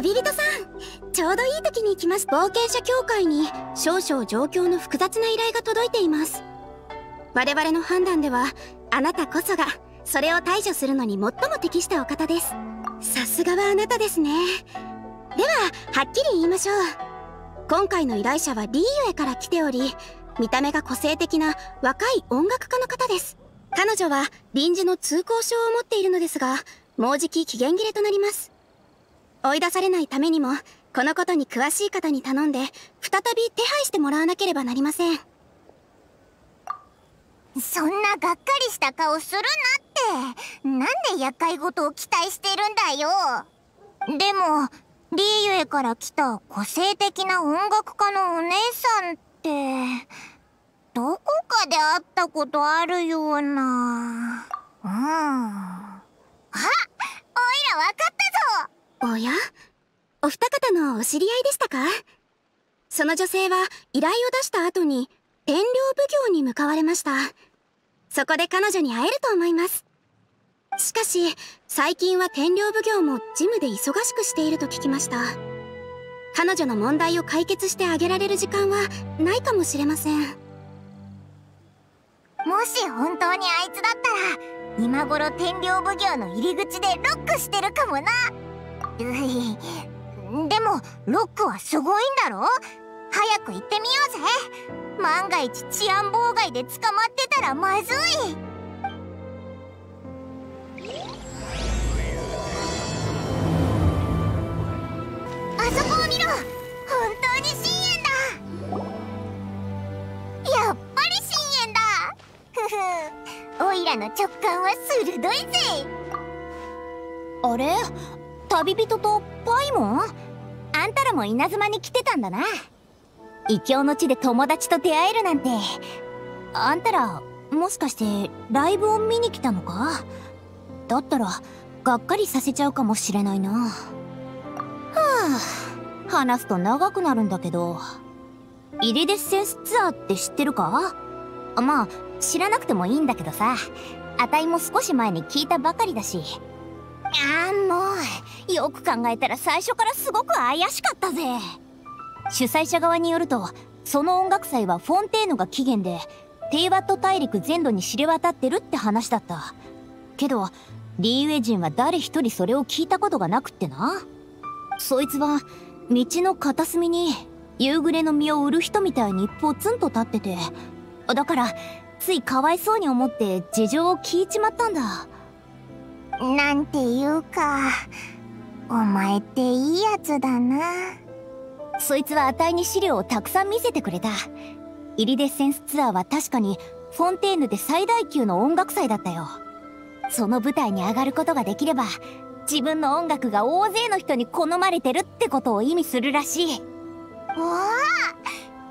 旅人さんちょうどいい時に来ます。冒険者協会に少々状況の複雑な依頼が届いています。我々の判断ではあなたこそがそれを対処するのに最も適したお方です。さすがはあなたですね。でははっきり言いましょう。今回の依頼者はリーユエから来ており見た目が個性的な若い音楽家の方です。彼女は臨時の通行証を持っているのですがもうじき期限切れとなります。追い出されないためにもこのことに詳しい方に頼んで再び手配してもらわなければなりません。そんながっかりした顔するなって。なんで厄介事を期待してるんだよ。でもリーユエから来た個性的な音楽家のお姉さんってどこかで会ったことあるような。うん。あおいらわかったぞ。おや？お二方のお知り合いでしたか？その女性は依頼を出した後に天領奉行に向かわれました。そこで彼女に会えると思います。しかし最近は天領奉行もジムで忙しくしていると聞きました。彼女の問題を解決してあげられる時間はないかもしれません。もし本当にあいつだったら今頃天領奉行の入り口でロックしてるかもな。でもロックはすごいんだろ？早く行ってみようぜ。万が一治安妨害で捕まってたらまずい。あそこを見ろ。本当に深淵だ。やっぱり深淵だ。ふふ。オイラの直感は鋭いぜ。あれ？旅人とパイモンあんたらも稲妻に来てたんだな。異教の地で友達と出会えるなんて。あんたらもしかしてライブを見に来たのか？だったらがっかりさせちゃうかもしれないな。はあ話すと長くなるんだけど。イリデッセンスツアーって知ってるか？まあ知らなくてもいいんだけどさ。あたいも少し前に聞いたばかりだし。あもう。よく考えたら最初からすごく怪しかったぜ。主催者側によるとその音楽祭はフォンテーヌが起源でテイワット大陸全土に知れ渡ってるって話だった。けどリーウェ人は誰一人それを聞いたことがなくってな。そいつは道の片隅に夕暮れの実を売る人みたいにポツンと立ってて。だからついかわいそうに思って事情を聞いちまったんだ。なんていうかお前っていいやつだな。そいつはあたいに資料をたくさん見せてくれた。イリデッセンスツアーは確かにフォンテーヌで最大級の音楽祭だったよ。その舞台に上がることができれば自分の音楽が大勢の人に好まれてるってことを意味するらしい。おお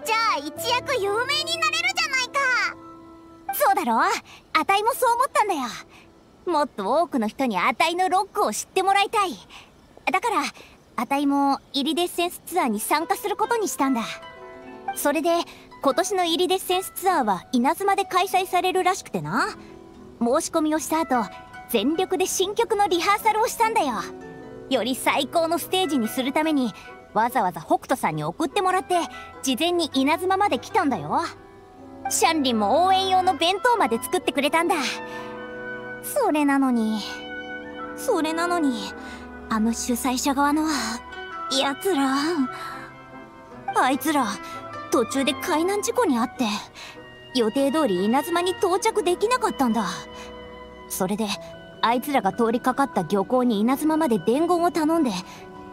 じゃあ一躍有名になれるじゃないか。そうだろあたいもそう思ったんだよもっと多くの人にあたいのロックを知ってもらいたい。だからあたいもイリデッセンスツアーに参加することにしたんだ。それで今年のイリデッセンスツアーは稲妻で開催されるらしくてな。申し込みをした後全力で新曲のリハーサルをしたんだよ。より最高のステージにするためにわざわざ北斗さんに送ってもらって事前に稲妻まで来たんだよ。シャンリンも応援用の弁当まで作ってくれたんだ。それなのに。それなのにあの主催者側の奴ら。あいつら途中で海難事故に遭って予定通り稲妻に到着できなかったんだ。それであいつらが通りかかった漁港に稲妻まで伝言を頼んで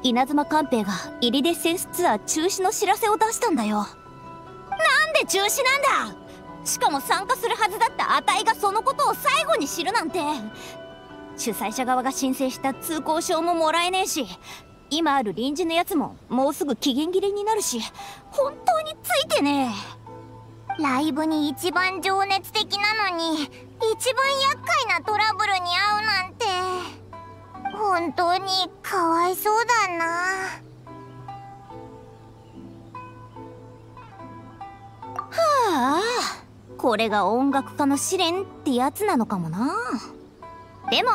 稲妻官兵がイリデッセンスツアー中止の知らせを出したんだよ。なんで中止なんだしかも参加するはずだったあたいがそのことを最後に知るなんて。主催者側が申請した通行証ももらえねえし今ある臨時のやつももうすぐ期限切れになるし本当についてねえ。ライブに一番情熱的なのに一番厄介なトラブルに遭うなんて。本当にかわいそうだな。はあこれが音楽家の試練ってやつなのかもな。でも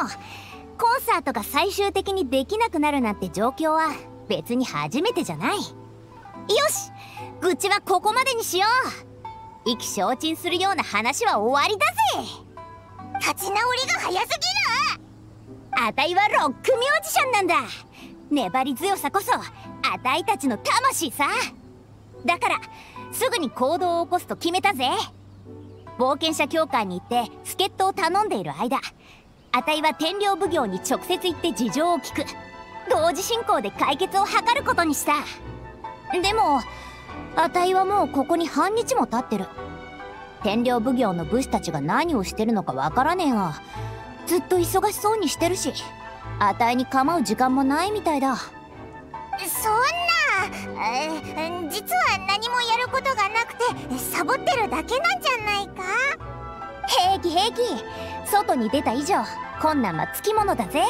コンサートが最終的にできなくなるなんて状況は別に初めてじゃない。よし愚痴はここまでにしよう。意気消沈するような話は終わりだぜ。立ち直りが早すぎる。あたいはロックミュージシャンなんだ。粘り強さこそあたいたちの魂さ。だからすぐに行動を起こすと決めたぜ。冒険者協会に行って助っ人を頼んでいる間あたいは天領奉行に直接行って事情を聞く。同時進行で解決を図ることにした。でもあたいはもうここに半日も経ってる。天領奉行の武士たちが何をしてるのかわからねえがずっと忙しそうにしてるしあたいに構う時間もないみたいだ。そんな。実は何もやることがなくてサボってるだけなんじゃないか？平気平気。外に出た以上困難はつきものだぜ。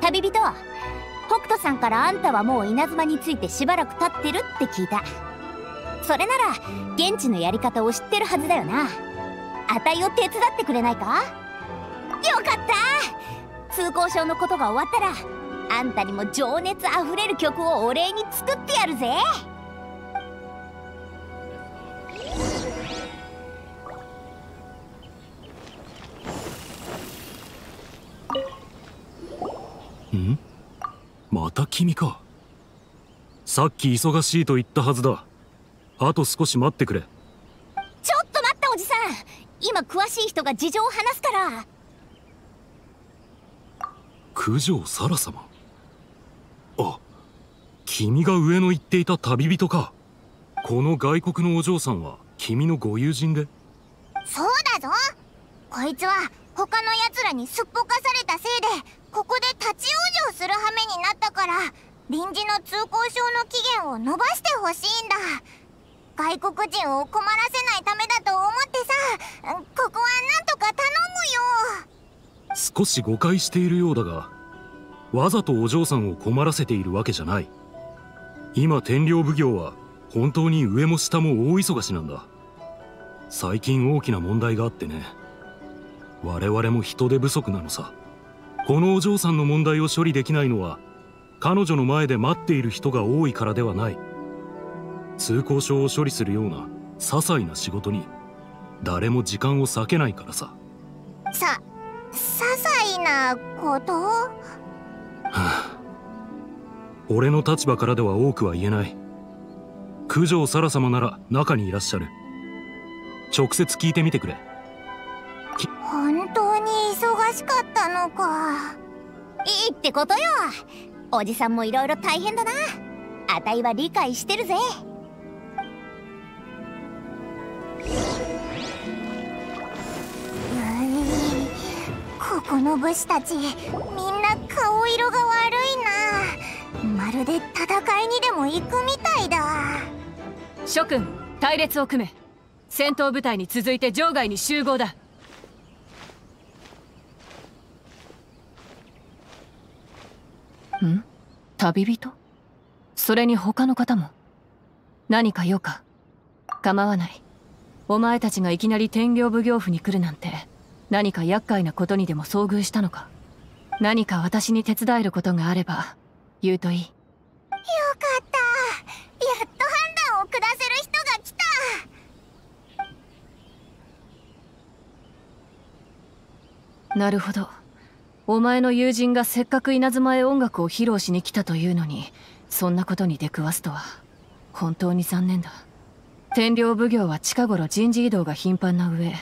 旅人北斗さんからあんたはもう稲妻についてしばらく経ってるって聞いた。それなら現地のやり方を知ってるはずだよな。あたいを手伝ってくれないか？よかった！通行証のことが終わったらあんたにも情熱あふれる曲をお礼に作ってやるぜ。ん？また君か。さっき忙しいと言ったはずだ。あと少し待ってくれ。ちょっと待ったおじさん。今詳しい人が事情を話すから。九条サラ様あ君が上野言っていた旅人か。この外国のお嬢さんは君のご友人で。そうだぞ。こいつは他の奴らにすっぽかされたせいでここで立ち往生する羽目になったから臨時の通行証の期限を延ばしてほしいんだ。外国人を困らせないためだと思ってさここはなんとか頼むよ。少し誤解しているようだがわざとお嬢さんを困らせているわけじゃない。今天領奉行は本当に上も下も大忙しなんだ。最近大きな問題があってね。我々も人手不足なのさ。このお嬢さんの問題を処理できないのは彼女の前で待っている人が多いからではない。通行証を処理するような些細な仕事に誰も時間を割けないからさ。さ些細なこと？あ。俺の立場からでは多くは言えない。九条沙羅様なら中にいらっしゃる。直接聞いてみてくれ。本当に忙しかったのか。いいってことよ。おじさんもいろいろ大変だな。あたいは理解してるぜ。ここの武士たちみんな顔色が悪いな。まるで戦いにでも行くみたいだ。諸君隊列を組め。戦闘部隊に続いて場外に集合だ。ん？旅人？それに他の方も？何か用か？構わない。お前たちがいきなり天領奉行府に来るなんて何か厄介なことにでも遭遇したのか？何か私に手伝えることがあれば言うといい。よかった。やっと判断を下せる人が来た。なるほど。お前の友人がせっかく稲妻へ音楽を披露しに来たというのにそんなことに出くわすとは本当に残念だ。天領奉行は近頃人事異動が頻繁な上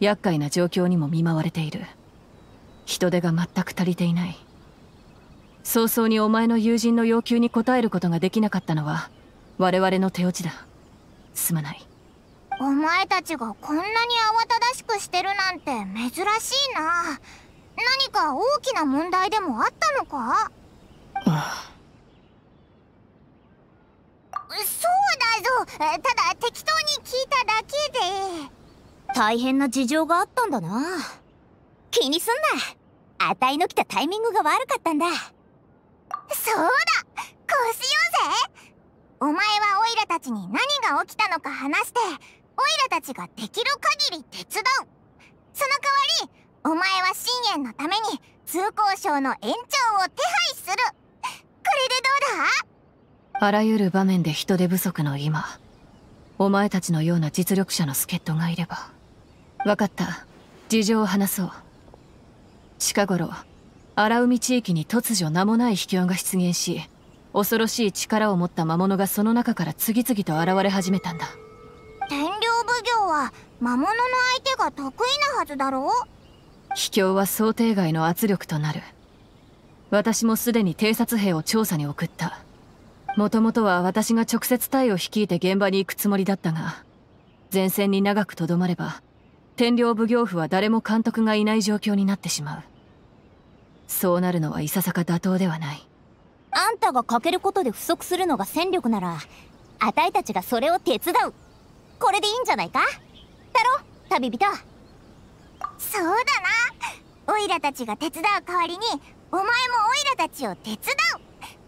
厄介な状況にも見舞われている。人手が全く足りていない。早々にお前の友人の要求に応えることができなかったのは我々の手落ちだ。すまない。お前たちがこんなに慌ただしくしてるなんて珍しいな。何か大きな問題でもあったのか？そうだぞ。ただ適当に聞いただけで大変な事情があったんだな。気にすんな。あたいの来たタイミングが悪かったんだ。そうだ。こうしようぜ。お前はオイラたちに何が起きたのか話して。オイラたちができる限り手伝う。その代わりお前は信玄のために通行証の延長を手配する。これでどうだ？あらゆる場面で人手不足の今お前たちのような実力者の助っ人がいれば分かった。事情を話そう。近頃荒海地域に突如名もない秘境が出現し恐ろしい力を持った魔物がその中から次々と現れ始めたんだ。天領奉行は魔物の相手が得意なはずだろう？秘境は想定外の圧力となる。私もすでに偵察兵を調査に送った。もともとは私が直接隊を率いて現場に行くつもりだったが前線に長くとどまれば天領奉行府は誰も監督がいない状況になってしまう。そうなるのはいささか妥当ではない。あんたが欠けることで不足するのが戦力ならあたいたちがそれを手伝う。これでいいんじゃないか？だろ旅人。そうだな。オイラたちが手伝う代わりにお前もオイラたちを手伝う。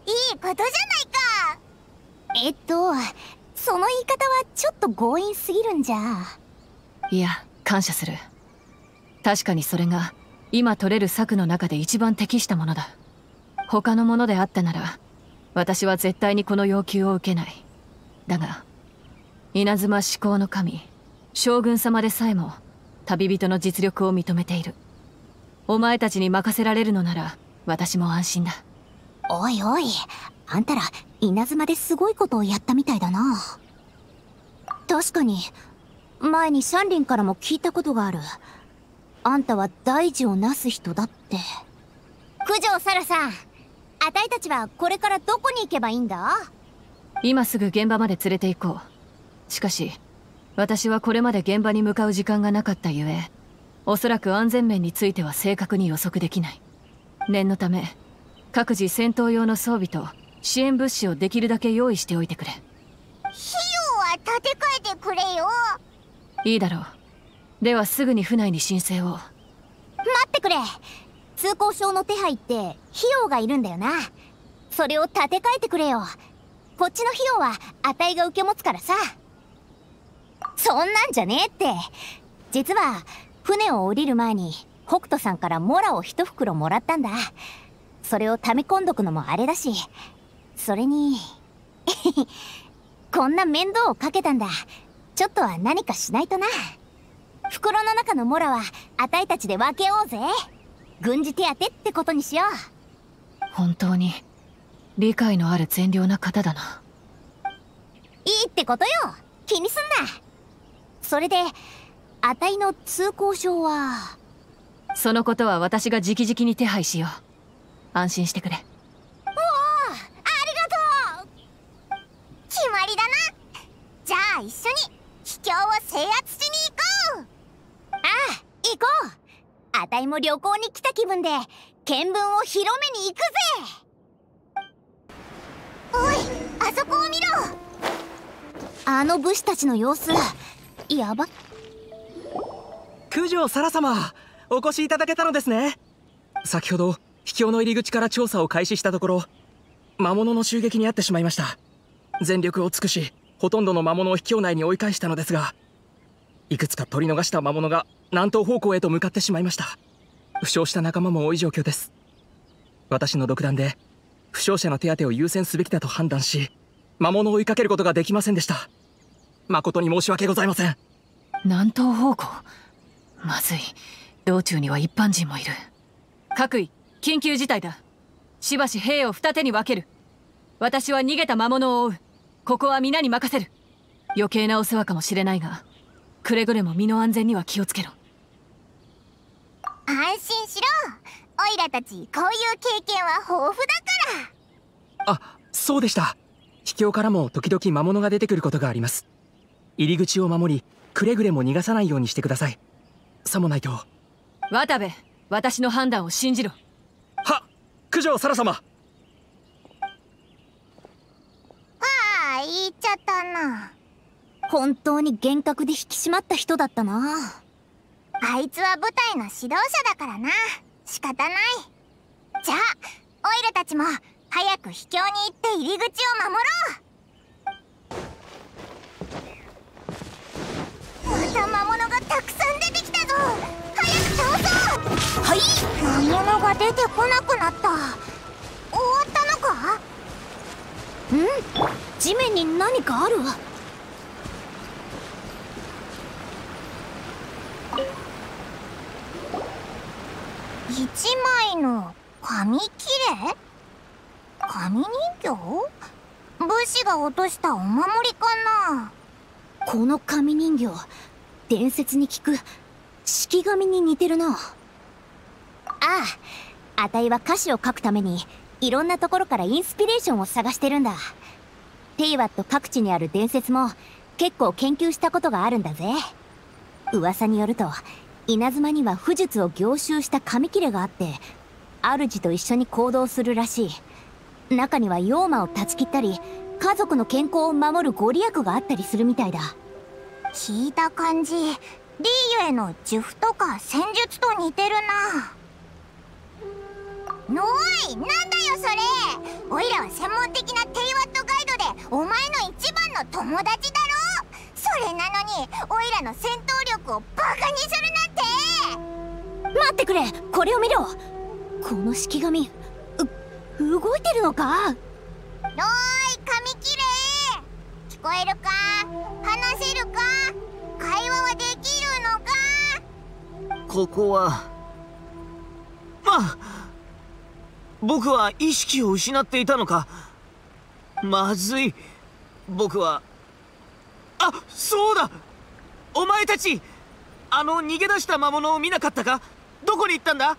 いいことじゃないか。えっとその言い方はちょっと強引すぎるんじゃ。いや感謝する。確かにそれが今取れる策の中で一番適したものだ。他のものであったなら私は絶対にこの要求を受けない。だが稲妻至高の神将軍様でさえも旅人の実力を認めている。お前たちに任せられるのなら私も安心だ。おいおいあんたら稲妻ですごいことをやったみたいだな。確かに前にシャンリンからも聞いたことがある。あんたは大事をなす人だって。九条サラさんあたいたちはこれからどこに行けばいいんだ？今すぐ現場まで連れて行こう。しかし私はこれまで現場に向かう時間がなかったゆえおそらく安全面については正確に予測できない。念のため各自戦闘用の装備と支援物資をできるだけ用意しておいてくれ。費用は立て替えてくれよいいだろう。ではすぐに府内に申請を。待ってくれ。通行証の手配って費用がいるんだよな。それを立て替えてくれよ。こっちの費用はあたいが受け持つからさ。そんなんじゃねえって。実は船を降りる前に北斗さんからモラを一袋もらったんだ。それを溜め込んどくのもあれだし。それに こんな面倒をかけたんだ。ちょっとは何かしないとな。袋の中のモラはあたいたちで分けようぜ。軍事手当ってことにしよう。本当に理解のある善良な方だな。いいってことよ。気にすんな。それであたいの通行証は？そのことは私が直々に手配しよう。安心してくれ。おおありがとう。決まりだな。じゃあ一緒に秘境を制圧しに行こう。ああ行こう。あたいも旅行に来た気分で見聞を広めに行くぜ。おいあそこを見ろ。あの武士たちの様子。やば。九条沙羅様お越しいただけたのですね。先ほど秘境の入り口から調査を開始したところ魔物の襲撃に遭ってしまいました。全力を尽くしほとんどの魔物を秘境内に追い返したのですがいくつか取り逃した魔物が南東方向へと向かってしまいました。負傷した仲間も多い状況です。私の独断で負傷者の手当てを優先すべきだと判断し魔物を追いかけることができませんでした。誠に申し訳ございません。南東方向？まずい。道中には一般人もいる。各位緊急事態だ。しばし兵を二手に分ける。私は逃げた魔物を追う。ここは皆に任せる。余計なお世話かもしれないがくれぐれも身の安全には気をつけろ。安心しろ。オイラたちこういう経験は豊富だから。あそうでした。秘境からも時々魔物が出てくることがあります。入り口を守りくれぐれも逃がさないようにしてください。さもないと。渡部私の判断を信じろ。は九条沙羅様言っちゃったな。本当に厳格で引き締まった人だったな。あいつは部隊の指導者だからな。仕方ない。じゃあオイラたちも早く秘境に行って入り口を守ろう。また魔物がたくさん出てきたぞ。早く倒そう。はい。魔物が出てこなくなった。終わったのか？地面に何かある？わ一枚の紙切れ？紙人形？武士が落としたお守りかな？この紙人形伝説に聞く式紙に似てるな。あああたいは歌詞を書くためにいろんなところからインスピレーションを探してるんだ。テイワット各地にある伝説も結構研究したことがあるんだぜ。噂によると稲妻には武術を凝集した紙切れがあって主と一緒に行動するらしい。中には妖魔を断ち切ったり家族の健康を守るご利益があったりするみたいだ。聞いた感じリーユへの呪符とか戦術と似てるな。のいなんだよそれおいらは専門的なテイワットガイドでお前の一番の友達だろそれなのにおいらの戦闘力をバカにするなんて待ってくれこれを見ろこの式紙う動いてるのかおい紙切れ聞こえるか話せるか会話は。できるのかここはあ。僕は意識を失っていたのか？まずい。僕はあそうだ！お前たちあの逃げ出した魔物を見なかったか？どこに行ったんだ？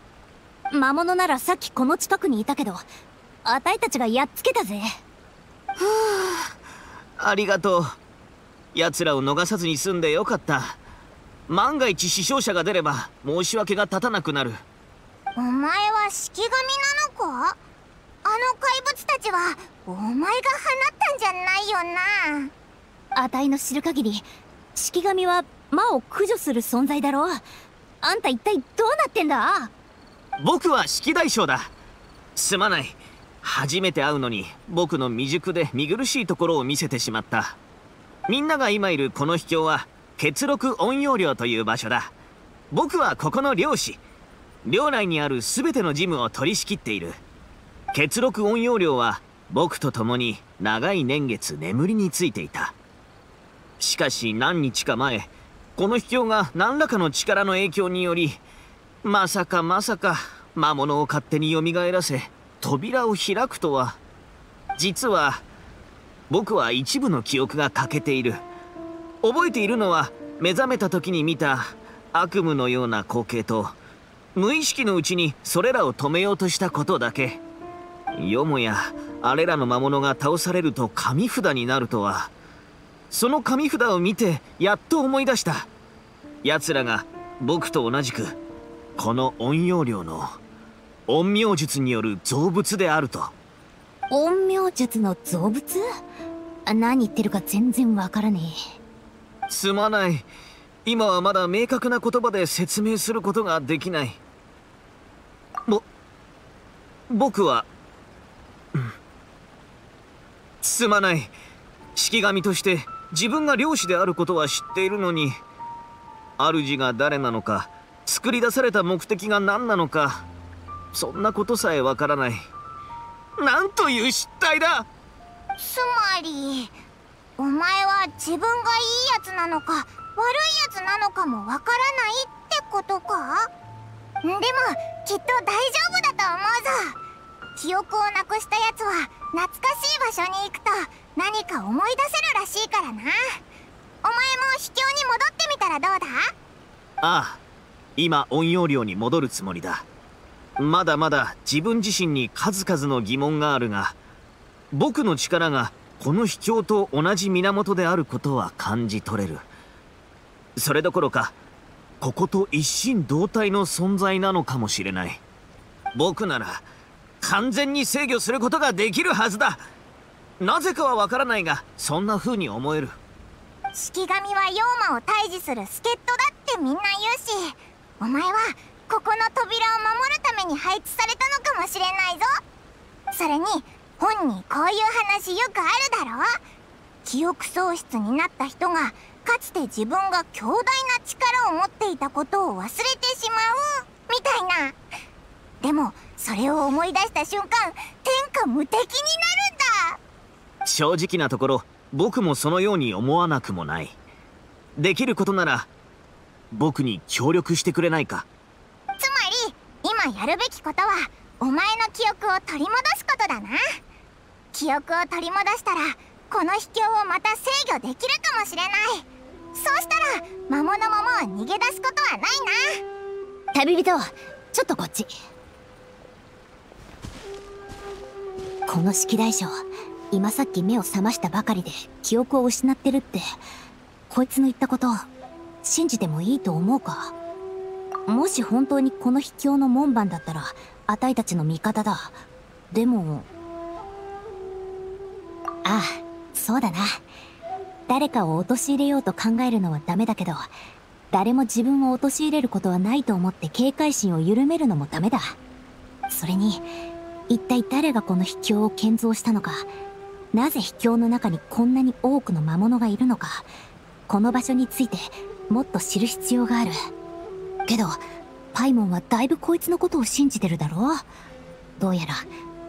魔物ならさっきこの近くにいたけどあたいたちがやっつけたぜ。は あありがとう。奴らを逃さずに済んでよかった。万が一死傷者が出れば申し訳が立たなくなるお前は式神なのか？あの怪物たちはお前が放ったんじゃないよな。あたいの知る限り式神は魔を駆除する存在だろう。あんた一体どうなってんだ？僕は式大将だ。すまない。初めて会うのに僕の未熟で見苦しいところを見せてしまった。みんなが今いるこの秘境は血録陰陽寮という場所だ。僕はここの漁師寮内にある全ての事務を取り仕切っている。血録陰陽寮は僕と共に長い年月眠りについていた。しかし何日か前この秘境が何らかの力の影響によりまさかまさか魔物を勝手に蘇らせ扉を開くとは。実は僕は一部の記憶が欠けている。覚えているのは目覚めた時に見た悪夢のような光景と無意識のうちにそれらを止めようとしたことだけ。よもやあれらの魔物が倒されると紙札になるとは。その紙札を見てやっと思い出した。奴らが僕と同じくこの陰陽寮の陰陽術による造物であると。陰陽術の造物？何言ってるか全然わからねえ。すまない今はまだ明確な言葉で説明することができない。ぼ僕は、すまない。式神として自分が漁師であることは知っているのに主が誰なのか作り出された目的が何なのかそんなことさえわからない。なんという失態だ！つまりお前は自分がいいやつなのか悪いやつなのかもわからないってことか？でもきっと大丈夫だと思うぞ。記憶をなくしたやつは懐かしい場所に行くと何か思い出せるらしいからな。お前も秘境に戻ってみたらどうだ？ああ今陰陽寮に戻るつもりだ。まだまだ自分自身に数々の疑問があるが僕の力がこの秘境と同じ源であることは感じ取れる。それどころかここと一心同体の存在なのかもしれない。僕なら完全に制御することができるはずだ。なぜかはわからないがそんな風に思える。式神は妖魔を退治する助っ人だってみんな言うしお前はここの扉を守るために配置されたのかもしれないぞ。それに本にこういう話よくあるだろ。う記憶喪失になった人がかつて自分が強大な力を持っていたことを忘れてしまうみたいな。でもそれを思い出した瞬間天下無敵になるんだ。正直なところ僕もそのように思わなくもない。できることなら僕に協力してくれないか。つまり今やるべきことはお前の記憶を取り戻すことだな。記憶を取り戻したらこの秘境をまた制御できるかもしれない。そうしたら魔物ももう逃げ出すことはないな。旅人ちょっとこっち。この式大将今さっき目を覚ましたばかりで記憶を失ってるってこいつの言ったこと信じてもいいと思うか？もし本当にこの秘境の門番だったらあたいたちの味方だ。でもああそうだな。誰かを陥れようと考えるのはダメだけど誰も自分を陥れることはないと思って警戒心を緩めるのもダメだ。それに一体誰がこの秘境を建造したのか。なぜ秘境の中にこんなに多くの魔物がいるのか。この場所についてもっと知る必要がある。けどパイモンはだいぶこいつのことを信じてるだろどうやら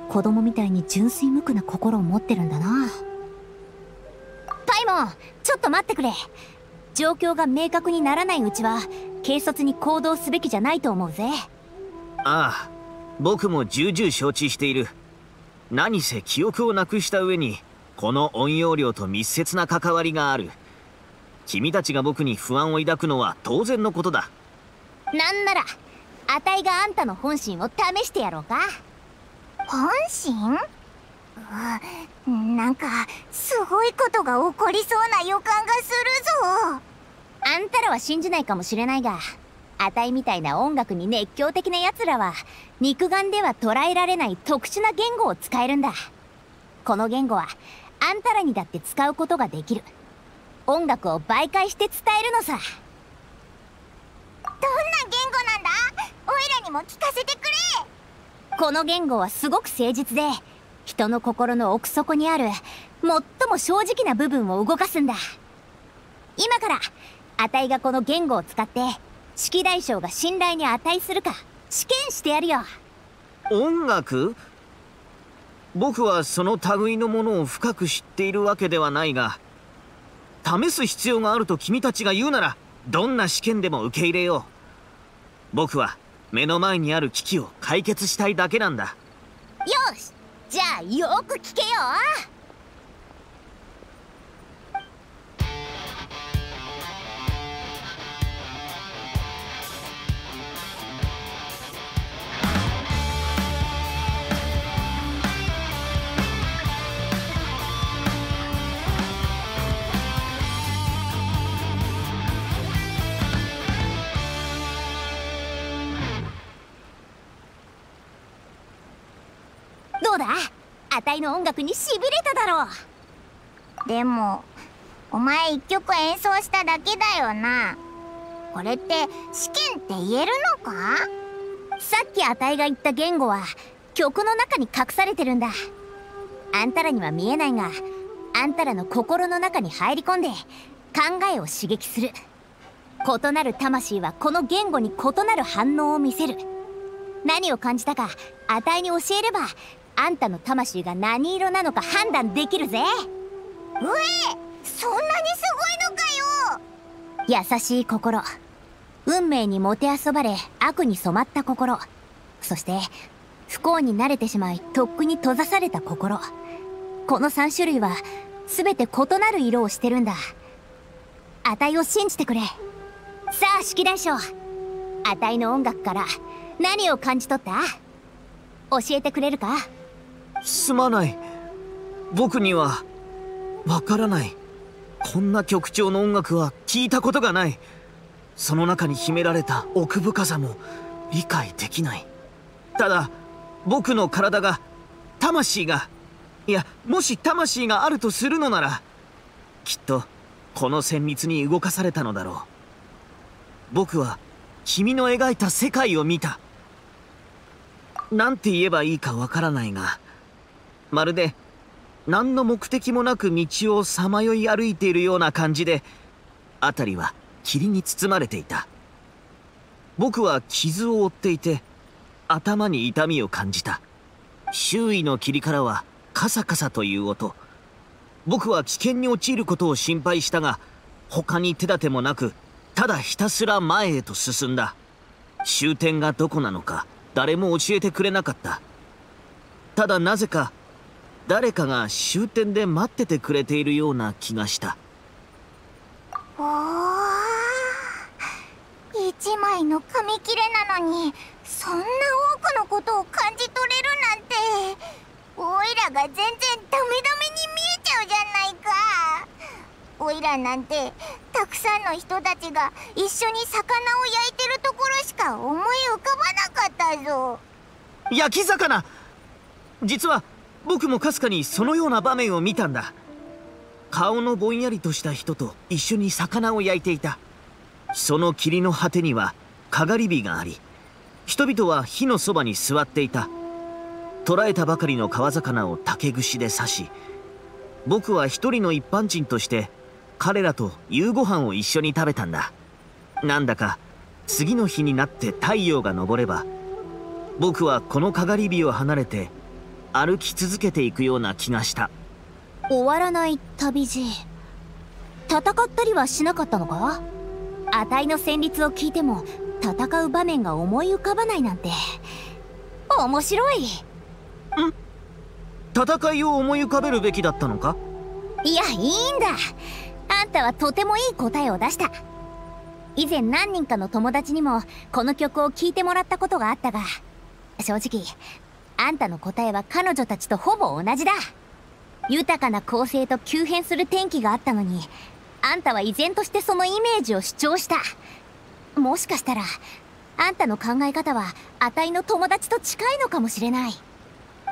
子供みたいに純粋無垢な心を持ってるんだな。パイモンちょっと待ってくれ。状況が明確にならないうちは警察に行動すべきじゃないと思うぜ。ああ僕も重々承知している。何せ記憶をなくした上にこの陰陽寮と密接な関わりがある。君たちが僕に不安を抱くのは当然のことだ。なんならあたいがあんたの本心を試してやろうか。本心？うなんかすごいことが起こりそうな予感がするぞ。あんたらは信じないかもしれないがあたいみたいな音楽に熱狂的な奴らは肉眼では捉えられない特殊な言語を使えるんだ。この言語はあんたらにだって使うことができる。音楽を媒介して伝えるのさ。どんな言語なんだ？オイラにも聞かせてくれ。この言語はすごく誠実で人の心の奥底にある最も正直な部分を動かすんだ。今からあたいがこの言語を使って式大将が信頼に値するか試験してやるよ。音楽？僕はその類のものを深く知っているわけではないが試す必要があると君たちが言うならどんな試験でも受け入れよう。僕は目の前にある危機を解決したいだけなんだ。よしじゃあよく聞けよ。だ。あたいの音楽にしびれただろう。でもお前一曲演奏しただけだよな。これって試験って言えるのか？さっきあたいが言った言語は曲の中に隠されてるんだ。あんたらには見えないがあんたらの心の中に入り込んで考えを刺激する。異なる魂はこの言語に異なる反応を見せる。何を感じたかあたいに教えればあんたの魂が何色なのか判断できるぜ。うえそんなにすごいのかよ。優しい心。運命にもてあそばれ悪に染まった心。そして不幸に慣れてしまいとっくに閉ざされた心。この3種類は全て異なる色をしてるんだ。あたいを信じてくれ。さあ式大将。あたいの音楽から何を感じ取った？教えてくれるか？すまない。僕にはわからない。こんな曲調の音楽は聞いたことがない。その中に秘められた奥深さも理解できない。ただ僕の体が魂がいやもし魂があるとするのならきっとこの旋律に動かされたのだろう。僕は君の描いた世界を見た。何て言えばいいかわからないがまるで何の目的もなく道をさまよい歩いているような感じで辺りは霧に包まれていた。僕は傷を負っていて頭に痛みを感じた。周囲の霧からはカサカサという音。僕は危険に陥ることを心配したが他に手立てもなくただひたすら前へと進んだ。終点がどこなのか誰も教えてくれなかった。ただなぜか誰かが終点で待っててくれているような気がした。おー一枚の紙切れなのにそんな多くのことを感じ取れるなんて。おいらが全然ダメダメに見えちゃうじゃないか。おいらなんてたくさんの人たちが一緒に魚を焼いてるところしか思い浮かばなかったぞ。焼き魚実は僕もかすかにそのような場面を見たんだ。顔のぼんやりとした人と一緒に魚を焼いていた。その霧の果てにはかがり火があり人々は火のそばに座っていた。捕らえたばかりの川魚を竹串で刺し僕は一人の一般人として彼らと夕ご飯を一緒に食べたんだ。なんだか次の日になって太陽が昇れば僕はこのかがり火を離れて歩き続けていくような気がした。終わらない旅路。戦ったりはしなかったのか？あたいの旋律を聞いても戦う場面が思い浮かばないなんて。面白い。戦いを思い浮かべるべきだったのか？いやいいんだ。あんたはとてもいい答えを出した。以前何人かの友達にもこの曲を聴いてもらったことがあったが正直あんたの答えは彼女たちとほぼ同じだ。豊かな構成と急変する天気があったのにあんたは依然としてそのイメージを主張した。もしかしたらあんたの考え方はあたいの友達と近いのかもしれない。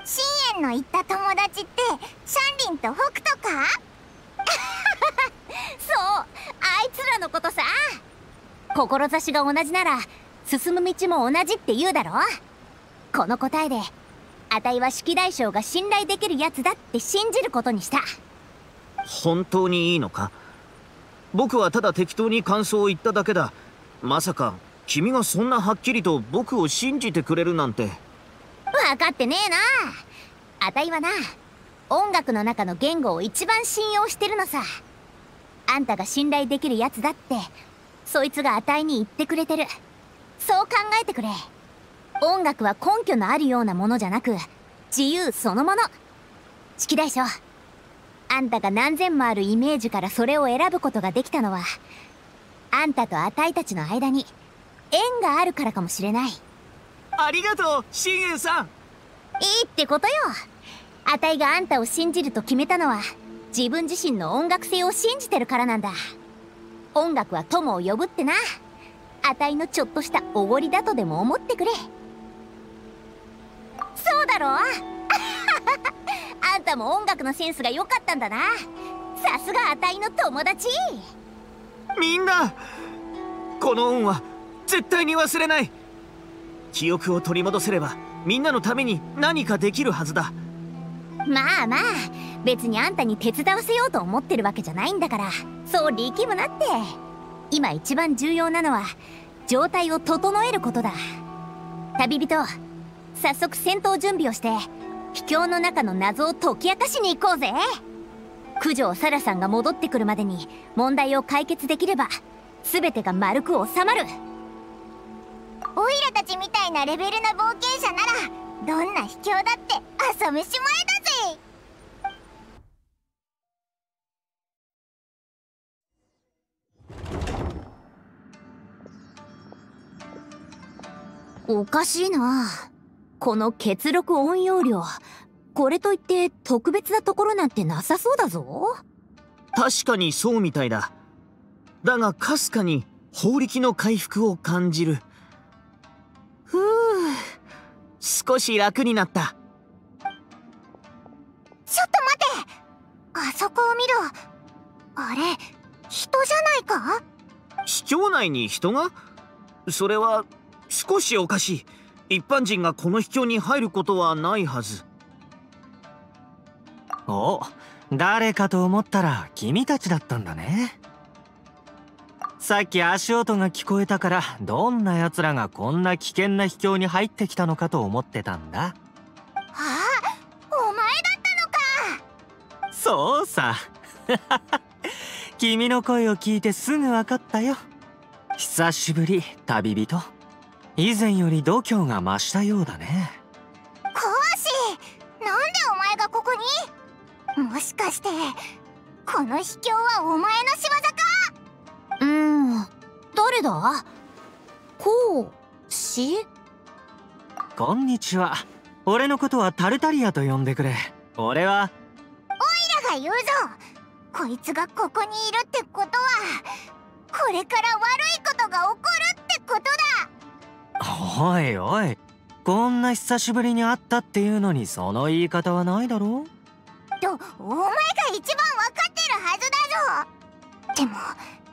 深淵の言った友達ってシャンリンと北斗か？そうあいつらのことさ。志が同じなら進む道も同じって言うだろ。この答えであたいは式大将が信頼できるやつだって信じることにした。本当にいいのか？僕はただ適当に感想を言っただけだ。まさか君がそんなはっきりと僕を信じてくれるなんて。分かってねえな。あたいはな音楽の中の言語を一番信用してるのさ。あんたが信頼できるやつだってそいつがあたいに言ってくれてる。そう考えてくれ音楽は根拠のあるようなものじゃなく自由そのもの。式大将あんたが何千もあるイメージからそれを選ぶことができたのはあんたとあたいたちの間に縁があるからかもしれない。ありがとう信玄さん。いいってことよ。あたいがあんたを信じると決めたのは自分自身の音楽性を信じてるからなんだ。音楽は友を呼ぶってな。あたいのちょっとしたおごりだとでも思ってくれろ あんたも音楽のセンスが良かったんだな。さすがあたいの友達。みんなこの恩は絶対に忘れない。記憶を取り戻せればみんなのために何かできるはずだ。まあまあ別にあんたに手伝わせようと思ってるわけじゃないんだから。そう力むなって。今一番重要なのは状態を整えることだ。旅人早速戦闘準備をして秘境の中の謎を解き明かしに行こうぜ。九条サラさんが戻ってくるまでに問題を解決できれば全てが丸く収まる。おいらたちみたいなレベルな冒険者ならどんな秘境だって朝飯前だぜ。おかしいなこの血力音容量これといって特別なところなんてなさそうだぞ。確かにそうみたいだ。だがかすかに法力の回復を感じる。ふう。少し楽になった。ちょっと待て。あそこを見ろ。あれ人じゃないか？秘境内に人が？それは少しおかしい一般人がこの秘境に入ることはないはず。お誰かと思ったら君たちだったんだね。さっき足音が聞こえたからどんな奴らがこんな危険な秘境に入ってきたのかと思ってたんだ。ああお前だったのか。そそうさ。君の声を聞いてすぐ分かったよ。久しぶり旅人以前より度胸が増したようだね。講師なんでお前がここに？もしかしてこの秘境はお前の仕業か？うーん誰だ？こうしこんにちは。俺のことはタルタリアと呼んでくれ。俺は？オイラが言うぞ。こいつがここにいるってことはこれから悪いことが起こるってことだおいおい。こんな久しぶりに会ったっていうのにその言い方はないだろとお前が一番わかってるはずだぞ。でも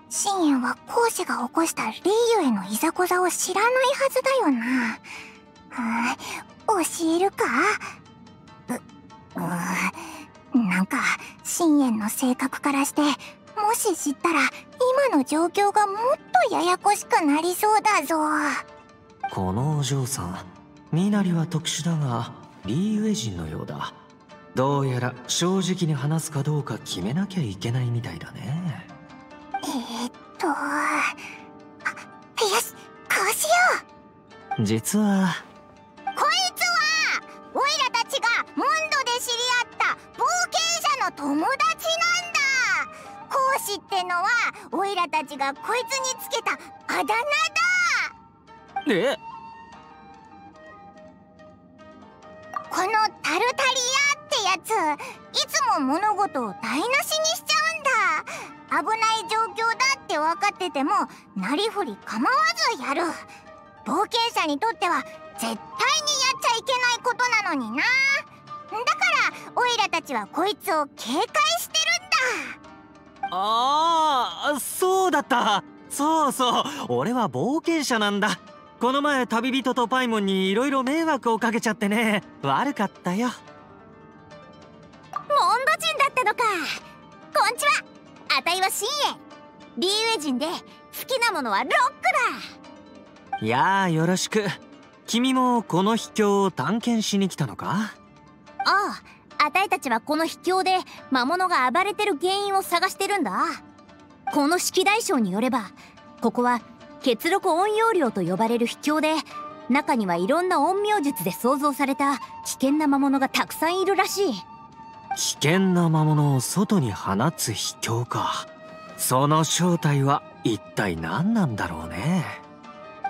深淵は講師が起こしたリーユへのいざこざを知らないはずだよな。うん教えるか？ううん。なんか深淵の性格からしてもし知ったら今の状況がもっとややこしくなりそうだぞ。このお嬢さん身なりは特殊だがリーユエ人のようだ。どうやら正直に話すかどうか決めなきゃいけないみたいだね。えー、っとあよしこうしよう。実は。こいつはオイラたちがモンドで知り合った冒険者の友達なんだ。講師ってのはオイラたちがこいつにつけたあだ名だえこのタルタリアってやついつも物事を台無しにしちゃうんだ。危ない状況だって分かっててもなりふり構わずやる。冒険者にとっては絶対にやっちゃいけないことなのにな。だからオイラたちはこいつを警戒してるんだ。ああそうだった。そうそう。俺は冒険者なんだこの前旅人とパイモンに色々迷惑をかけちゃってね。悪かったよ。モンド人だったのか。こんちは。あたいは深淵リーウェ人で好きなものはロックだ。いやあよろしく。君もこの秘境を探検しに来たのか？あああたいたちはこの秘境で魔物が暴れてる原因を探してるんだ。この式大将によればここは血力陰陽寮と呼ばれる秘境で中にはいろんな陰陽術で創造された危険な魔物がたくさんいるらしい。危険な魔物を外に放つ秘境か。その正体は一体何なんだろうね。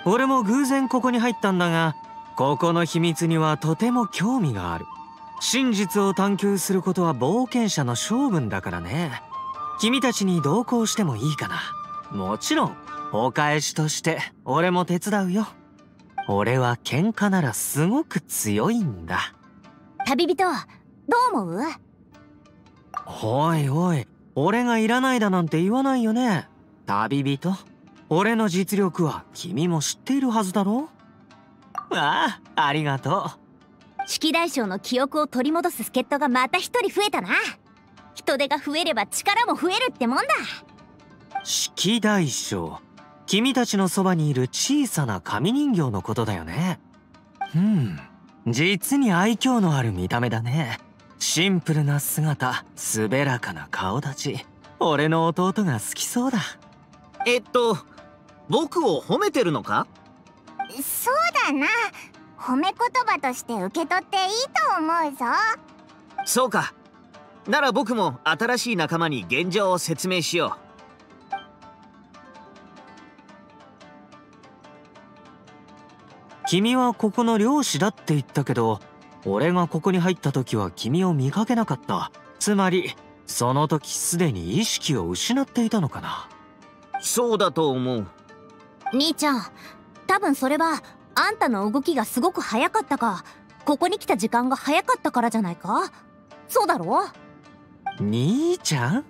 俺も偶然ここに入ったんだがここの秘密にはとても興味がある。真実を探求することは冒険者の性分だからね。君たちに同行してもいいかな。もちろん。お返しとして俺も手伝うよ。俺は喧嘩ならすごく強いんだ。旅人どう思う？おいおい俺がいらないだなんて言わないよね。旅人俺の実力は君も知っているはずだろ。ああありがと式大将の記憶を取り戻す助っ人がまた一人増えたな。人手が増えれば力も増えるってもんだ。う式大将君たちのそばにいる小さな紙人形のことだよね。うん。実に愛嬌のある見た目だね。シンプルな姿滑らかな顔立ち。俺の弟が好きそうだ。えっと僕を褒めてるのか？そうだな。褒め言葉として受け取っていいと思うぞ。そうか。なら僕も新しい仲間に現状を説明しよ君はここの漁師だって言ったけど俺がここに入った時は君を見かけなかった。つまりその時すでに意識を失っていたのかな。うそうだと思う。兄ちゃん多分それはあんたの動きがすごく早かったかここに来た時間が早かったからじゃないか？そうだろ？兄ちゃん？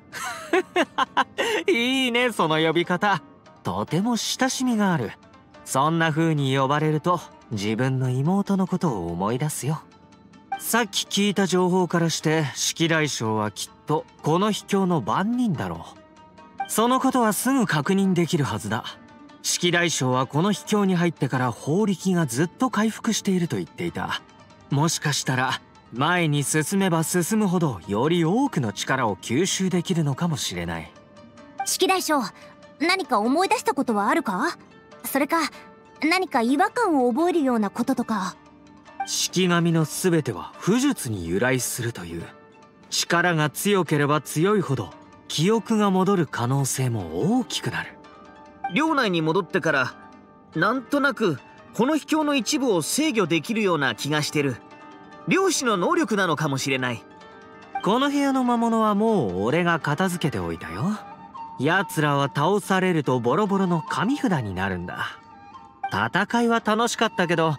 いいねその呼び方。とても親しみがあるそんな風に呼ばれると自分の妹のことを思い出すよ。さっき聞いた情報からして式大将はきっとこの秘境の番人だろう。そのことはすぐ確認できるはずだ。式大将はこの秘境に入ってから法力がずっと回復していると言っていた。もしかしたら前に進めば進むほどより多くの力を吸収できるのかもしれない。式大将何か思い出したことはあるか？それか何か違和感を覚えるようなこととか。式神の全ては武術に由来するという。力が強ければ強いほど記憶が戻る可能性も大きくなる。領内に戻ってからなんとなくこの秘境の一部を制御できるような気がしてる。漁師の能力なのかもしれない。この部屋の魔物はもう俺が片付けておいたよ奴らは倒されるとボロボロの紙札になるんだ。戦いは楽しかったけど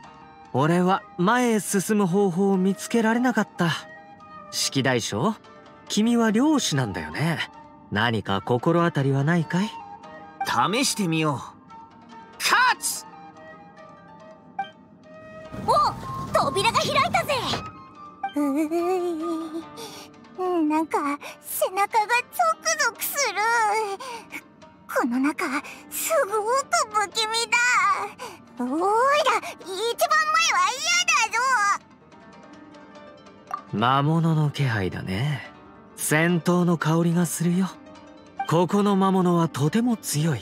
俺は前へ進む方法を見つけられなかった。式大将君は漁師なんだよね。何か心当たりはないかい？試してみよう。勝つ！お扉が開いたぜなんか背中がゾクゾクする。この中すごく不気味だ。おいら一番前は嫌だぞ。魔物の気配だね。戦闘の香りがするよ。ここの魔物はとても強い。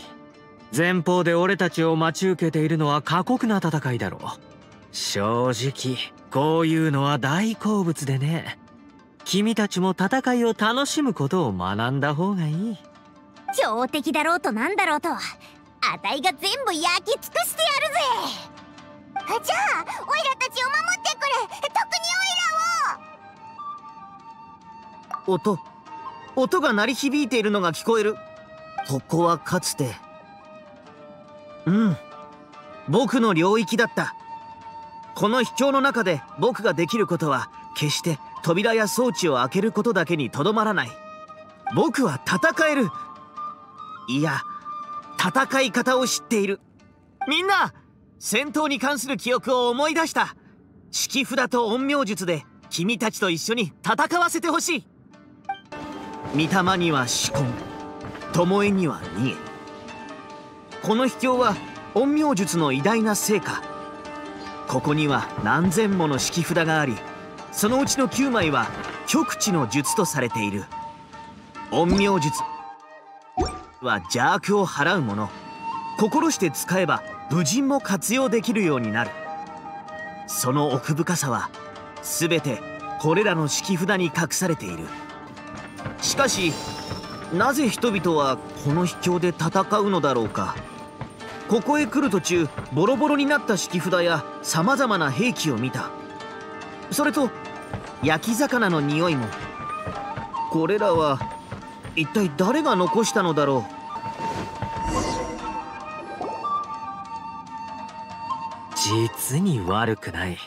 前方で俺たちを待ち受けているのは過酷な戦いだろう。正直こういうのは大好物でね。君たちも戦いを楽しむことを学んだ方がいい。強敵だろうとなんだろうとあたいが全部焼き尽くしてやるぜ。じゃあオイラたちを守ってくれ。特に音音が鳴り響いているのが聞こえる。ここはかつて。うん。僕の領域だった。この秘境の中で僕ができることは決して扉や装置を開けることだけにとどまらない。僕は戦える。いや戦い方を知っている。みんな戦闘に関する記憶を思い出した。式札と陰陽術で君たちと一緒に戦わせてほしい。御霊には仕込巴には逃げこの秘境は陰陽術の偉大な成果。ここには何千もの式札がありそのうちの9枚は極地の術とされている。陰陽術は邪悪を払うもの。心して使えば武人も活用できるようになる。その奥深さは全てこれらの式札に隠されている。しかしなぜ人々はこの秘境で戦うのだろうか。ここへ来る途中ボロボロになった敷札やさまざまな兵器を見た。それと焼き魚の匂いも。これらは一体誰が残したのだろう？実に悪くない。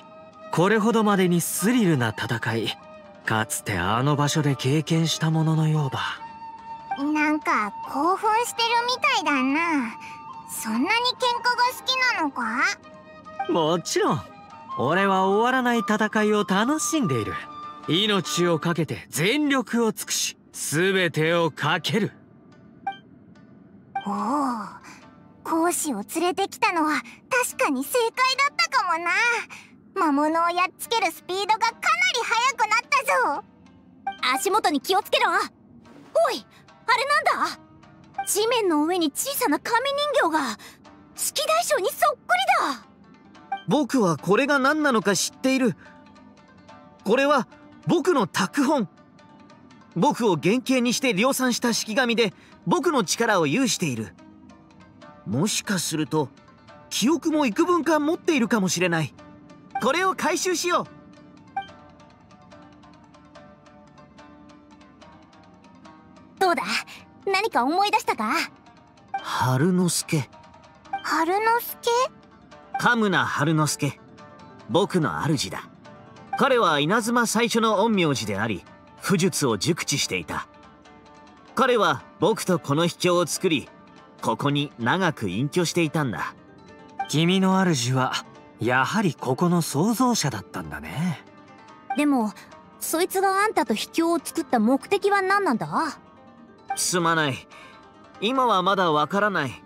これほどまでにスリルな戦い。かつてあの場所で経験したもののようだ。なんか興奮してるみたいだな。そんなに喧嘩が好きなのか？もちろん俺は終わらない戦いを楽しんでいる。命を懸けて全力を尽くし全てをかける。おお講師を連れてきたのは確かに正解だったかもな。魔物をやっつけるスピードがかなり速くなったぞ。足元に気をつけろ。おいあれなんだ？地面の上に小さな紙人形が。式大将にそっくりだ。僕はこれが何なのか知っている。これは僕の拓本。僕を原型にして量産した式紙で僕の力を有している。もしかすると記憶も幾分か持っているかもしれない。これを回収しよう。どうだ？何か思い出したか？春之助。春之助？カムナ春之助。僕の主だ。彼は稲妻最初の陰陽師であり武術を熟知していた。彼は僕とこの秘境を作りここに長く隠居していたんだ。君の主はやはりここの創造者だったんだね。でもそいつがあんたと秘境を作った目的は何なんだ？すまない。今はまだわからない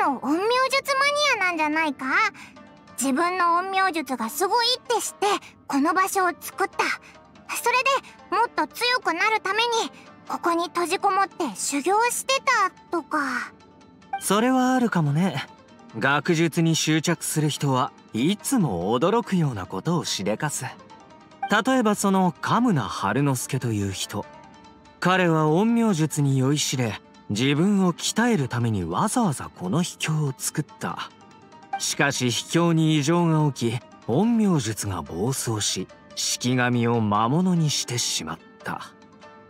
の陰陽術マニアなんじゃないか？自分の陰陽術がすごいって知ってこの場所を作った。それでもっと強くなるためにここに閉じこもって修行してたとか。それはあるかもね。学術に執着する人はいつも驚くようなことをしでかす。例えばその神村春之助という人。彼は陰陽術に酔いしれ自分を鍛えるためにわざわざこの秘境を作った。しかし秘境に異常が起き陰陽術が暴走し式神を魔物にしてしまった。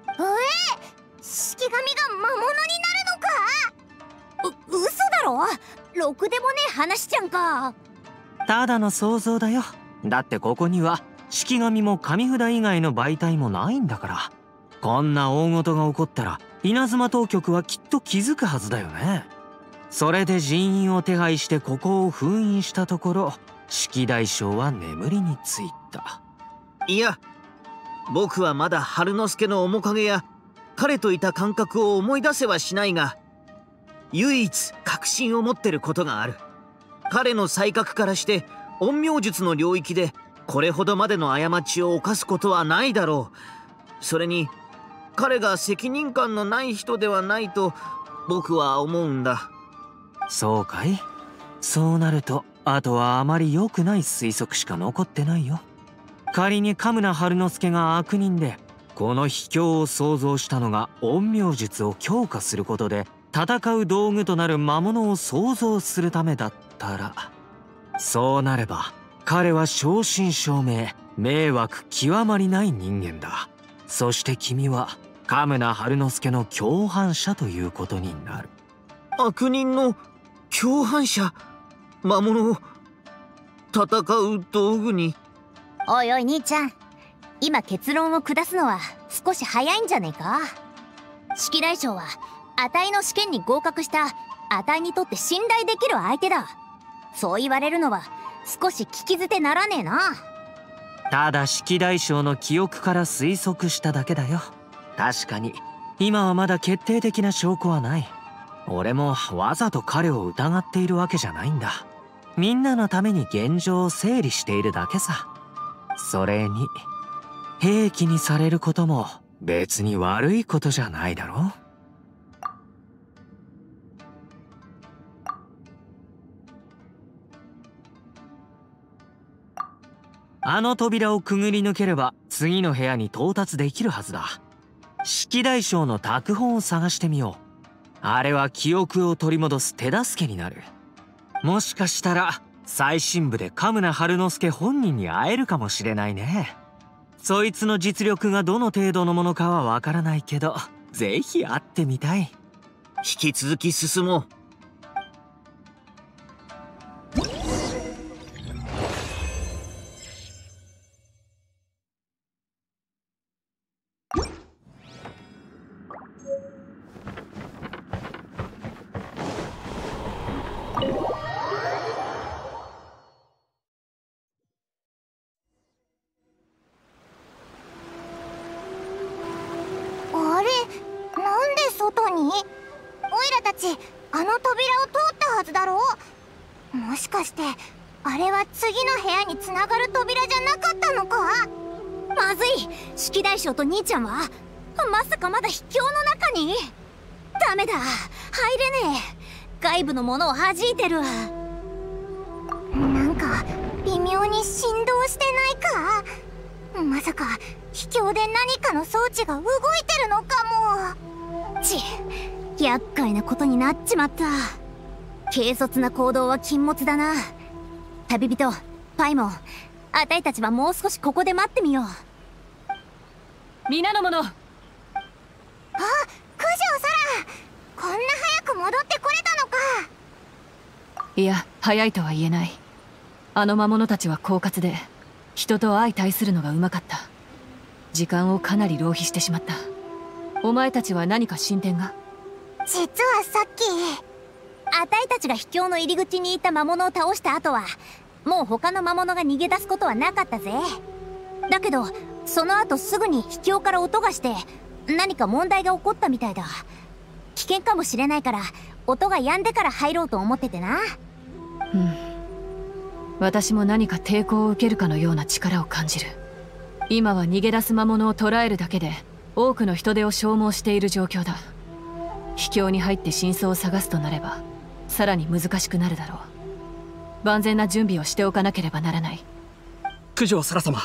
え？え式神が魔物になるのか？う嘘だろ？ろくでもねえ話じゃんか。ただの想像だよ。だってここには式神も神札以外の媒体もないんだから。こんな大事が起こったら稲妻当局はきっと気づくはずだよね。それで人員を手配してここを封印したところ式大将は眠りについた。いや僕はまだ春之助の面影や彼といた感覚を思い出せはしないが唯一確信を持ってることがある。彼の才覚からして陰陽術の領域でこれほどまでの過ちを犯すことはないだろう。それに彼が責任感のない人ではないと僕は思うんだ。そうかい？そうなるとあとはあまり良くない推測しか残ってないよ。仮に神村春之助が悪人でこの秘境を創造したのが陰陽術を強化することで戦う道具となる魔物を創造するためだったら。そうなれば彼は正真正銘迷惑極まりない人間だ。そして君は神村春之助の共犯者ということになる。悪人の共犯者魔物を戦う道具に。おいおい兄ちゃん今結論を下すのは少し早いんじゃねえか？式大将はあたいの試験に合格したあたいにとって信頼できる相手だ。そう言われるのは少し聞き捨てならねえな。ただ式大将の記憶から推測しただけだよ確かに。今はまだ決定的な証拠はない。俺もわざと彼を疑っているわけじゃないんだ。みんなのために現状を整理しているだけさ。それに兵器にされることも別に悪いことじゃないだろあの扉をくぐり抜ければ次の部屋に到達できるはずだ。式大将の拓本を探してみよう。あれは記憶を取り戻す手助けになる。もしかしたら最新部でカムナ春之助本人に会えるかもしれないね。そいつの実力がどの程度のものかはわからないけどぜひ会ってみたい。引き続き進もう。弾いてるわ。なんか微妙に振動してないか？まさか秘境で何かの装置が動いてるのかも。ち厄介なことになっちまった。軽率な行動は禁物だな。旅人パイモンあたいたちはもう少しここで待ってみよう。皆の者あ九条空こんな早く戻ってこれたのかいや早いとは言えない。あの魔物たちは狡猾で人と相対するのがうまかった。時間をかなり浪費してしまった。お前たちは何か進展が？実はさっきあたいたちが秘境の入り口にいた魔物を倒した後はもう他の魔物が逃げ出すことはなかったぜ。だけどその後すぐに秘境から音がして何か問題が起こったみたいだ。危険かもしれないから音が止んでから入ろうと思っててな。うん。私も何か抵抗を受けるかのような力を感じる。今は逃げ出す魔物を捕らえるだけで多くの人手を消耗している状況だ。秘境に入って真相を探すとなればさらに難しくなるだろう。万全な準備をしておかなければならない。九条沙羅様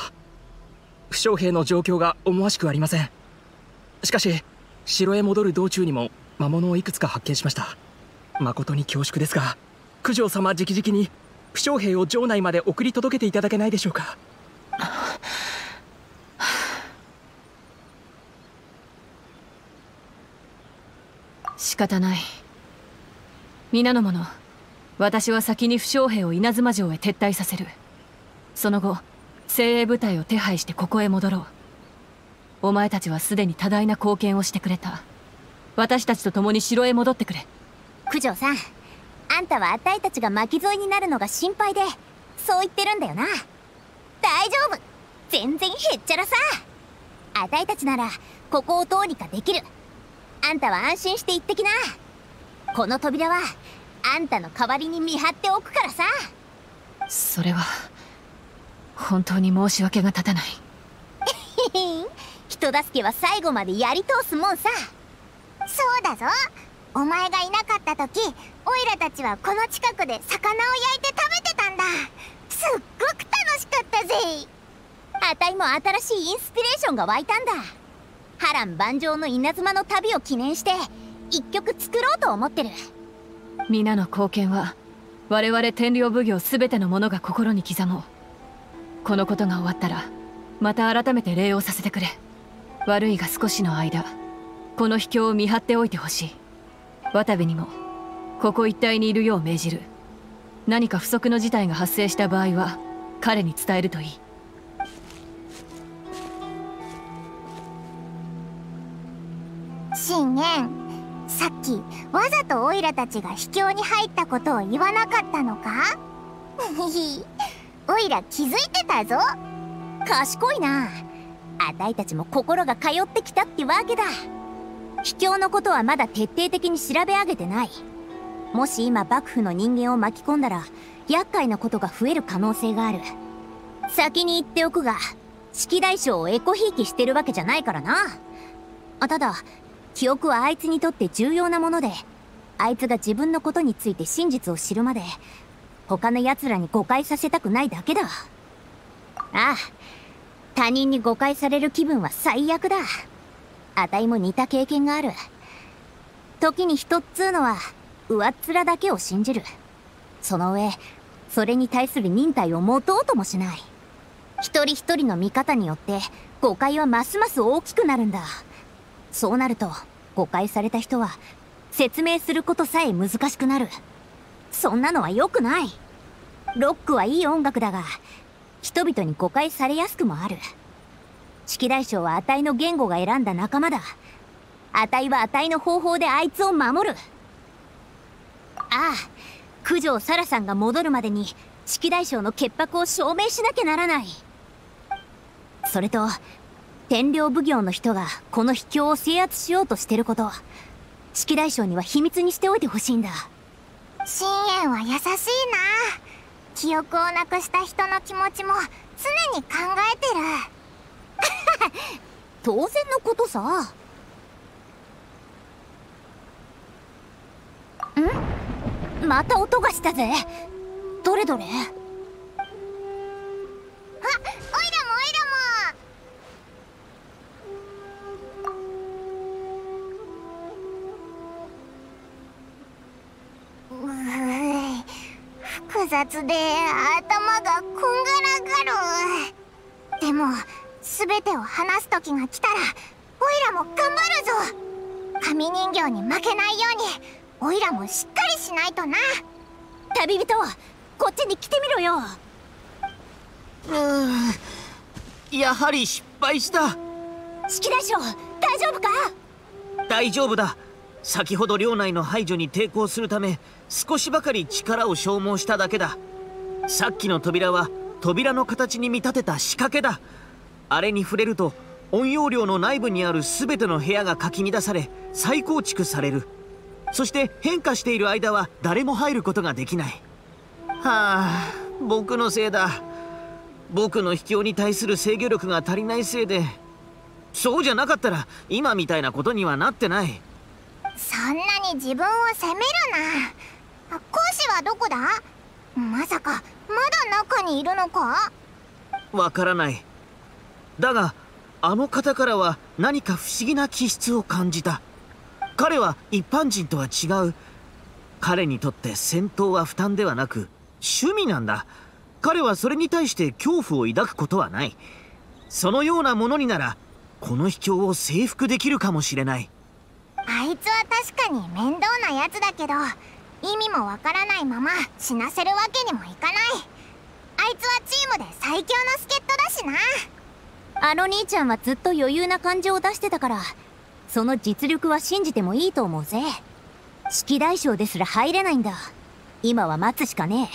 負傷兵の状況が思わしくありません。しかし城へ戻る道中にも魔物をいくつか発見しました。誠に恐縮ですが。九条様直々に負傷兵を城内まで送り届けていただけないでしょうか。仕方ない。皆の者私は先に負傷兵を稲妻城へ撤退させる。その後精鋭部隊を手配してここへ戻ろう。お前たちはすでに多大な貢献をしてくれた。私たちと共に城へ戻ってくれ。九条さんあんたはあたいたちが巻き添えになるのが心配でそう言ってるんだよな。大丈夫。全然へっちゃらさ。あたいたちならここをどうにかできる。あんたは安心して行ってきな。この扉はあんたの代わりに見張っておくからさ。それは本当に申し訳が立たない。人助けは最後までやり通すもんさ。そうだぞお前がいなかった時オイラたちはこの近くで魚を焼いて食べてたんだ。すっごく楽しかったぜ。あたいも新しいインスピレーションが湧いたんだ。波乱万丈の稲妻の旅を記念して一曲作ろうと思ってる。皆の貢献は我々天領奉行全ての者が心に刻もう。このことが終わったらまた改めて礼をさせてくれ。悪いが少しの間この秘境を見張っておいてほしい渡部にもここ一帯にいるよう命じる。何か不測の事態が発生した場合は彼に伝えるといい。信玄さっきわざとオイラたちが秘境に入ったことを言わなかったのか？オイラ気づいてたぞ。賢いな。あたいたちも心が通ってきたってわけだ。秘境のことはまだ徹底的に調べ上げてない。もし今幕府の人間を巻き込んだら厄介なことが増える可能性がある。先に言っておくが式大将をエコひいきしてるわけじゃないからな。あただ記憶はあいつにとって重要なものであいつが自分のことについて真実を知るまで他の奴らに誤解させたくないだけだ。ああ他人に誤解される気分は最悪だ。あたいも似た経験がある。時に人っつうのは上っ面だけを信じる。その上それに対する忍耐を持とうともしない。一人一人の見方によって誤解はますます大きくなるんだ。そうなると誤解された人は説明することさえ難しくなる。そんなのは良くない。ロックはいい音楽だが人々に誤解されやすくもある。式大将はあたいの言語が選んだ仲間だ。あたいはあたいの方法であいつを守る。ああ九条沙羅さんが戻るまでに式大将の潔白を証明しなきゃならない。それと天領奉行の人がこの秘境を制圧しようとしてること。式大将には秘密にしておいてほしいんだ。信玄は優しいな。記憶をなくした人の気持ちも常に考えてる。当然のことさ。ん？また音がしたぜ。どれどれ？あオイラもオイラも。うー複雑で頭がこんがらがる。でも全てを話す時が来たらオイラも頑張るぞ。紙人形に負けないようにオイラもしっかりしないとな。旅人こっちに来てみろよ。うーやはり失敗した。式大将大丈夫か？大丈夫だ。先ほど領内の排除に抵抗するため少しばかり力を消耗しただけだ。さっきの扉は扉の形に見立てた仕掛けだあれに触れると音容量の内部にある全ての部屋がかき乱され再構築される。そして変化している間は誰も入ることができない。はあ僕のせいだ。僕の秘境に対する制御力が足りないせいで。そうじゃなかったら今みたいなことにはなってない。そんなに自分を責めるな。講師はどこだ？まさかまだ中にいるのか？わからないだがあの方からは何か不思議な気質を感じた。彼は一般人とは違う。彼にとって戦闘は負担ではなく趣味なんだ。彼はそれに対して恐怖を抱くことはない。そのようなものにならこの秘境を征服できるかもしれない。あいつは確かに面倒なやつだけど意味もわからないまま死なせるわけにもいかない。あいつはチームで最強の助っ人だしな。あの兄ちゃんはずっと余裕な感じを出してたからその実力は信じてもいいと思うぜ。式大将ですら入れないんだ。今は待つしかね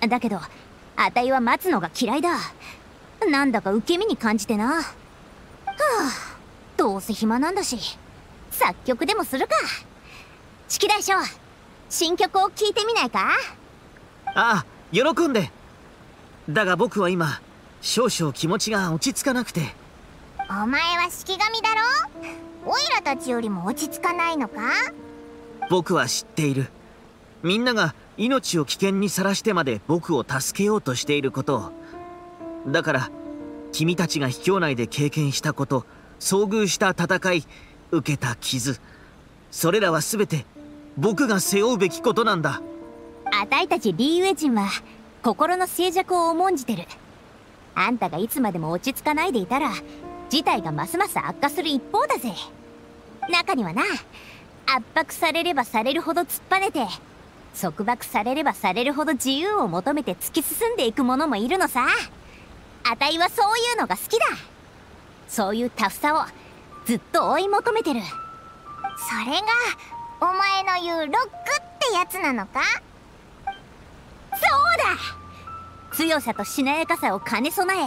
え。だけどあたいは待つのが嫌いだ。なんだか受け身に感じてな。はあどうせ暇なんだし作曲でもするか。式大将新曲を聴いてみないか？ああ喜んで。だが僕は今少々気持ちが落ち着かなくて。お前は式神だろ？オイラたちよりも落ち着かないのか？僕は知っている。みんなが命を危険にさらしてまで僕を助けようとしていること。をだから君たちが秘境内で経験したこと遭遇した戦い受けた傷。それらは全て僕が背負うべきことなんだ。あたいたちリーウェ人は心の静寂を重んじてるあんたがいつまでも落ち着かないでいたら事態がますます悪化する一方だぜ。中にはな圧迫されればされるほど突っぱねて束縛されればされるほど自由を求めて突き進んでいく者もいるのさ。あたいはそういうのが好きだ。そういうタフさをずっと追い求めてる。それがお前の言うロックってやつなのか？そうだ！強さとしなやかさを兼ね備え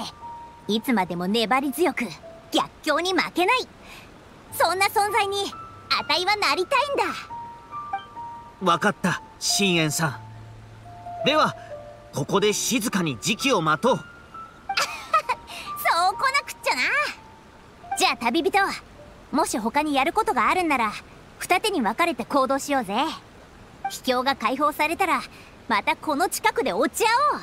いつまでも粘り強く逆境に負けない。そんな存在にあたいはなりたいんだ分かった。深淵さん。ではここで静かに時期を待とう。そう来なくっちゃな。じゃあ旅人もし他にやることがあるんなら二手に分かれて行動しようぜ。秘境が解放されたらまたこの近くで落ち合おう。